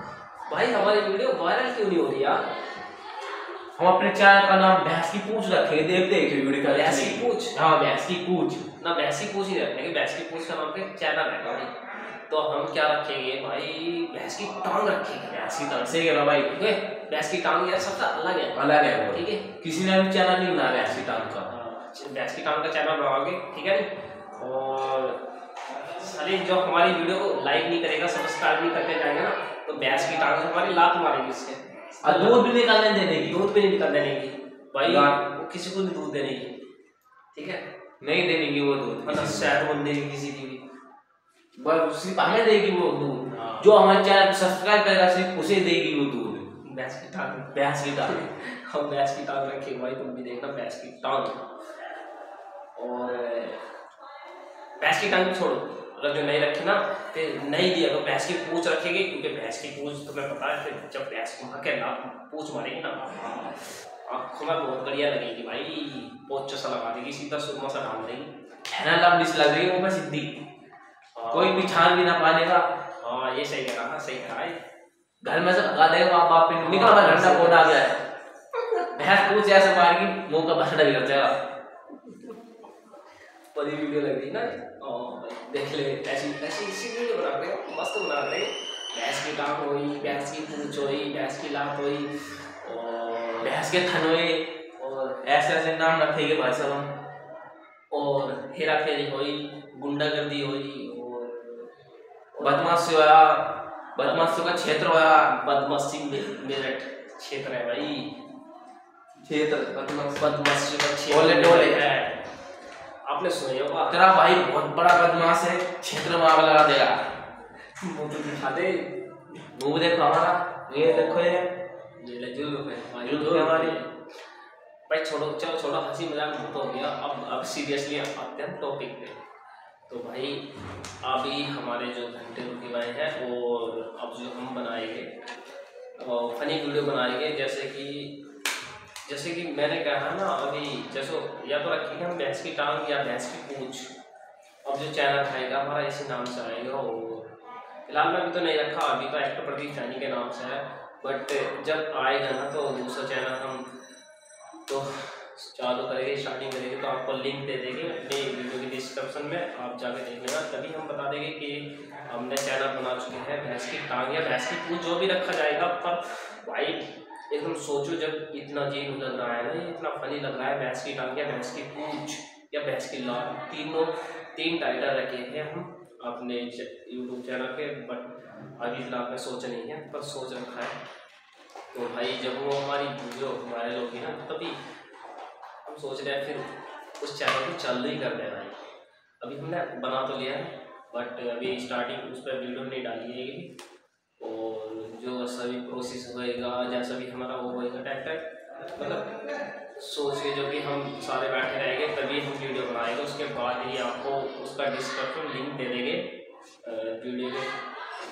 भाई हमारी video viral क्यों नहीं हो रही यार? हम अपने चैनल का नाम भैंस की पूछ रखे देख देख वीडियो का भैंस की पूछ? हाँ भैंस की पूछ। ना भैंस की पूछ ही रखेंगे भैंस की पूछ का नाम पे चैनल है भाई। तो हम क्या रखेंगे भाई? भैंस की टांग रखेंगे। भैंस की टांग सही कह रहा भाई। ठीक है? भैंस की टांग यार सबसे अलग है। अलग है वो। ठीक है? किसी ने भी चैनल नहीं बनाया भैंस की टांग का। हाँ, भैंस की टांग का चैनल बनाओगे ठीक है और सारे जो हमारी वीडियो को लाइक नहीं करेगा सब्सक्राइब नहीं करके जाएँगे ना तो भैंस की टांग हमारी लात मारेगी इससे। और दूध भी निकालने देने की दूध भी नहीं निकल देने की भाई। वो किसी को नहीं दूध देने की। ठीक है? नहीं देने की वो दूध मतलब शहद बन देगी किसी की भी। बस सिर्फ़ हमें देगी वो दूध। हाँ। जो हमारे चैनल सब्सक्राइब करेगा सिर्फ़ उसे देगी वो दूध। भैंस की टांग। भैंस की टांग। हम भैंस की टांग रखेंगे भाई तुम भी देखना भैंस की टांग। और भैंस की टांग छोड़ो। जो नहीं रखी ना फिर नहीं दिया तो भैंस की पूछ रखेगी क्योंकि भैंस की पूछ तुम्हें पता है फिर जब भैंस वहाँ के ना पूछ मारेगी ना आँखों में बहुत बढ़िया लगेगी भाई पोच सा लगा देगी सीधा सुरमा सा डाल देगी। है ना लंबी सी लग रही है वो सिद्धि हाँ। कोई भी छान भी ना पाने का हाँ ये सही कह रहा सही कह रहा है। घर में से भगा देगा बाप बाप पे। निकल भाई घंटा कौन आ गया है। भैंस पूछ ऐसे मारेगी मुँह का बछड़ा भी कर जाएगा। बड़ी वीडियो लग रही ना? देख ले ऐसी ऐसी इसी वीडियो बना रहे हो मस्त बना रहे हो। भैंस की टांग हुई भैंस की पूंछ हुई भैंस की लात हुई और भैंस के थनवे और ऐसे ऐसे नाम रखेंगे भाई साहब हम। और हेरा फेरी हुई गुंडागर्दी हुई और बदमाश हुआ बदमाशों का क्षेत्र हुआ बदमाशी मेरठ क्षेत्र है भाई। क्षेत्र बदमाश। बदमाशी का क्षेत्र। है। आपने सुना होगा तेरा भाई बहुत बड़ा बदमाश है क्षेत्र में आग लगा देगा। मुँह तो दिखा दे। मुँह देखो हमारा। ये देखो ये। हमारी। भाई छोड़ो चलो छोड़ो हँसी मज़ाक बहुत हो गया। अब अब सीरियसली आते हैं टॉपिक पे। तो भाई अभी हमारे जो घंटे रुके हुए हैं और अब जो हम बनाएँगे फनी वीडियो बनाएँगे जैसे कि जैसे कि मैंने कहा ना, अभी जैसे, या तो रखेंगे हम भैंस की टांग या भैंस की पूंछ। अब जो चैनल आएगा, हमारा इसी नाम से आएगा और फ़िलहाल मैं अभी तो नहीं रखा, अभी तो एक्टर प्रदीप सैनी के नाम से है। बट जब आएगा ना तो दूसरा चैनल हम तो चालू करेंगे स्टार्टिंग करेंगे। तो आपको लिंक दे देंगे अपने वीडियो की डिस्क्रिप्शन में, आप जाके देख लेना। तभी हम बता देंगे कि हमने चैनल बना चुके हैं भैंस की टांग या भैंस की पूंछ, जो भी रखा जाएगा, पर भाई एकदम सोचो जब इतना जीन लग रहा है ना इतना फनी लग रहा है, भैंस की टांग या भैंस की पूछ या भैंस की लाल तीनों, तीन टाइटल रखे हैं हम अपने यूट्यूब चैनल पे बट अभी फ़िलहाल में सोचा नहीं है, पर सोच रखा है। तो भाई, जब वो हमारी वीडियो वायरल होगी ना तभी हम सोच रहे हैं, फिर उस चैनल को चालू ही कर देना है। अभी हमने बना तो लिया है बट अभी स्टार्टिंग उस पर वीडियो नहीं डाली है और जो सभी प्रोसेस होएगा जैसा भी हमारा वो होएगा टैग टैग मतलब सोच के जो कि हम सारे बैठे रहेंगे, तभी हम वीडियो बनाएँगे, उसके बाद ही आपको उसका डिस्क्रिप्शन लिंक दे देंगे वीडियो के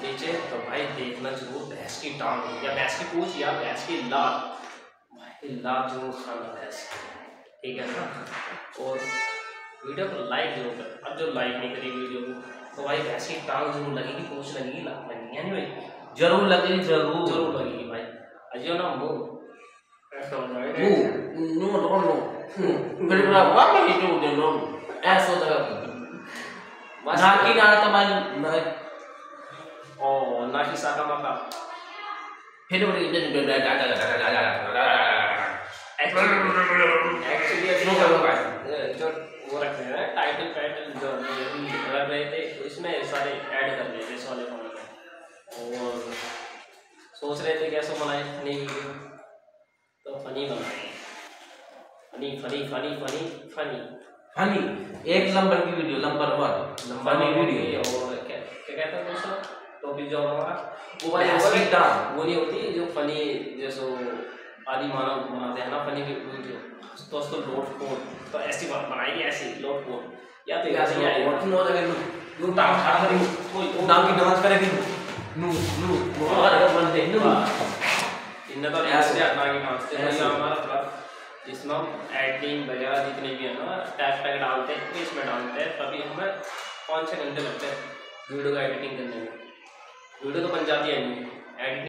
नीचे। तो भाई देखना ज़रूर, भैंस की टांग, या भैंस की पूछ या भैंस की लात। भाई लात ज़रूर खाना भैंस। ठीक है ना? और वीडियो को लाइक ज़रूर कर अब जो लाइक नहीं करी वीडियो को तो भाई भैंस की टांग ज़रूर लगेगी, पूछ लगेगी, लात लगेगी नहीं भाई? ज़रूर लगेगी ज़रूर ज़रूर लगेगी भाई अजय ना मुँह ऐसा हो जाएगा नो नो नो फिर बोला वाह मैं जो दे नो ऐसा है बस ना की तो मैं ना ओ नाकी साका माका फिर बोले इधर इधर दा दा दा दा दा दा एक्चुअली शुरू करो भाई जो वो रख रहे हैं टाइटल टाइटल जो रख रहे थे इसमें सारे ऐड कर रहे थे और सोच रहे थे कैसे बनाए फनी वीडियो तो फनी बनाए। Funny funny funny funny funny. Funny. एक नंबर की video number one funny video और क्या क्या कहते हैं दूसरा टॉपिक जो हमारा वो वाली वो नहीं होती जो फनी जैसे आदि मानव बनाते हैं ना फनी वीडियो तो उसको लोट पोट तो ऐसी बात बनाएगी ऐसी लोट पोट या तो ऐसे ही आएगा। व्हाट नो लगे टांग खा करी कोई टांग की डांस करेगी। तो हैं हम एडिटिंग वगैरह जितने भी है ना डालते हैं इसमें डालते हैं तभी हमें पाँच छः घंटे लगते हैं वीडियो का एडिटिंग करने में वीडियो तो जाती है नहीं